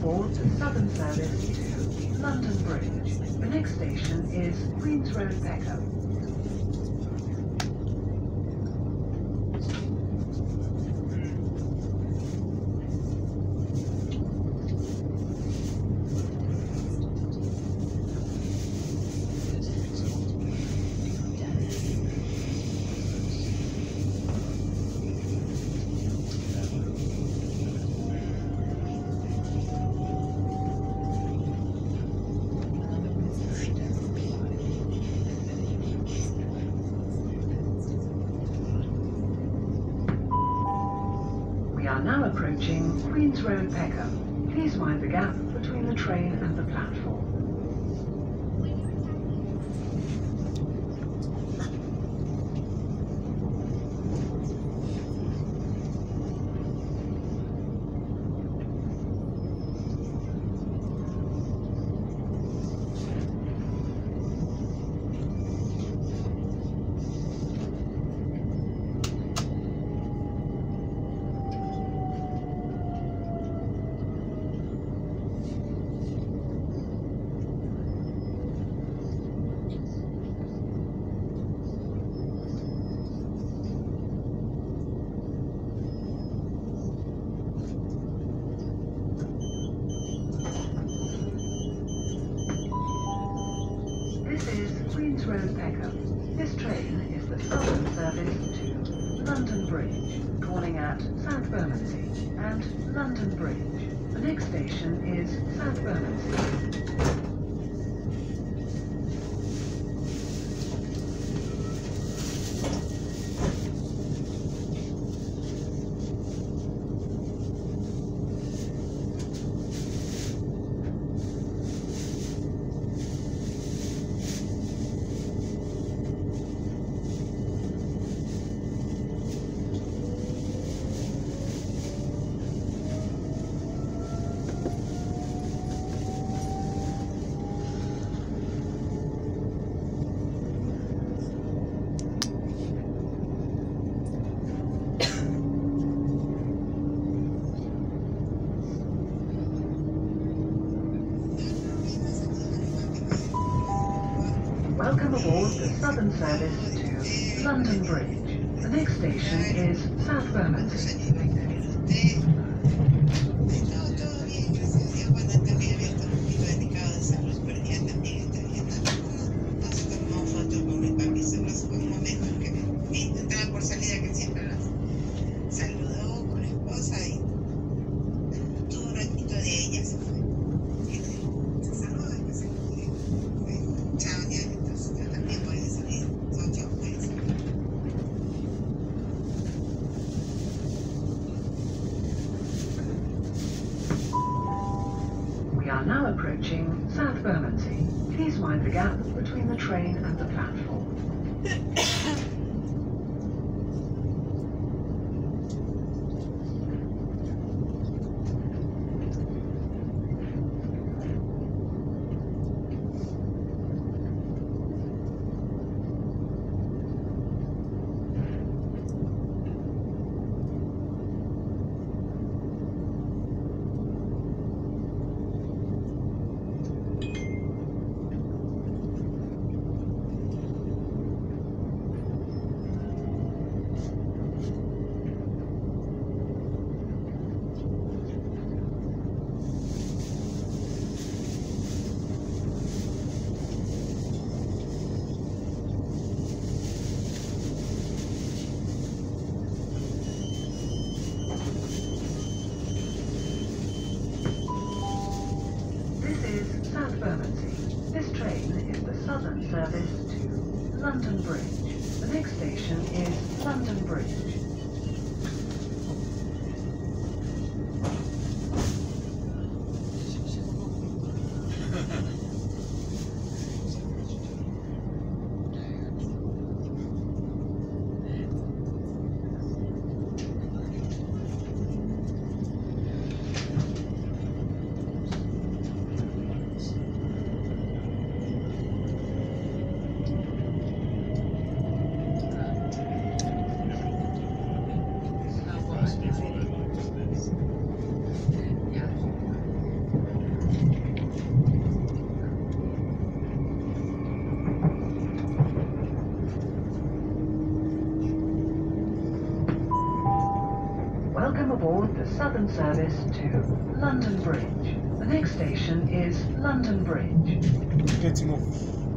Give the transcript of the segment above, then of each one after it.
aboard the Southern Service London Bridge. The next station is Queen's Road, Peckham. Are now approaching Queen's Road, Peckham. Please mind the gap between the train and the platform. This train is the southern service to London Bridge, calling at South Bermondsey and London Bridge. The next station is South Bermondsey. Aboard the southern service to London Bridge. The next station is South Bermondsey. Are now approaching South Bermondsey. Please mind the gap between the train and the platform. This is South Bermondsey. This train is the southern service to London Bridge. The next station is London Bridge. Southern service to London Bridge. The next station is London Bridge. Getting off.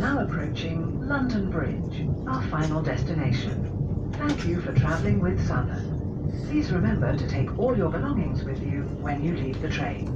Now approaching London Bridge, our final destination. Thank you for travelling with Southern. Please remember to take all your belongings with you when you leave the train.